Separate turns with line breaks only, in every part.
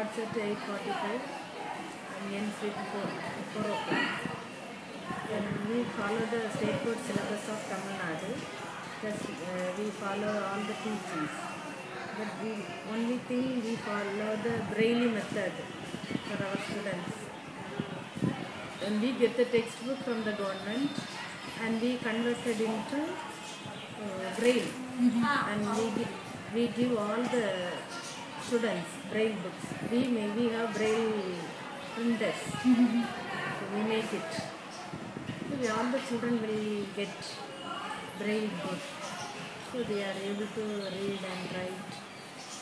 starts at 8.45 and ends with 4, 4 o'clock. We follow the state board syllabus of Tamil Nadu. Just, uh, we follow all the teachings. But we only thing we follow the Braille method for our students. And we get the textbook from the government and we convert it into uh, Braille. And we we give all the students Braille books. We may we have Braille printers. So we make it. So we, all the children will get Braille book. So they are able to read and write.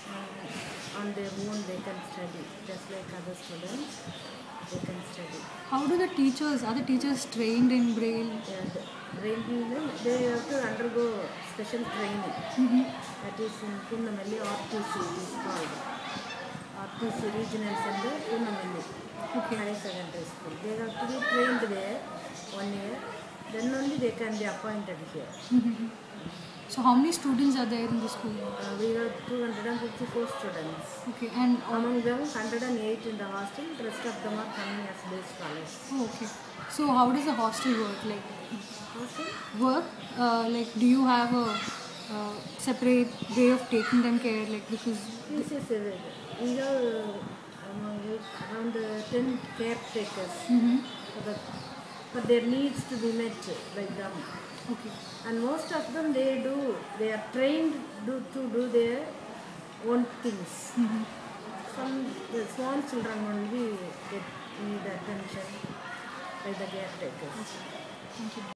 Uh, on their own they can study. Just like other students, they can study.
How do the teachers, are the teachers trained in Braille?
And special training. mm -hmm. That is in Punamalli RTC is called. RTC Regional Center, Punamalli.
Okay.
Higher Secondary School. They have to be trained there one year. Then only they can be appointed here. Mm -hmm.
So how many students are there in the school?
Uh, we have 254 students.
Okay, and uh,
Among them, 108 in the hostel. the Rest of them are coming as day scholars.
oh, okay. So how does the hostel work? Like? Work? Uh, like do you have a uh, separate way of taking them care? Like because
Yes, yes, yes. We have uh, among around uh, 10 caretakers. For the, for their needs to be met by them.
okay,
And most of them they do, they are trained do, to do their own things. Some the small children only get need attention by the caretakers. Okay.
thank you.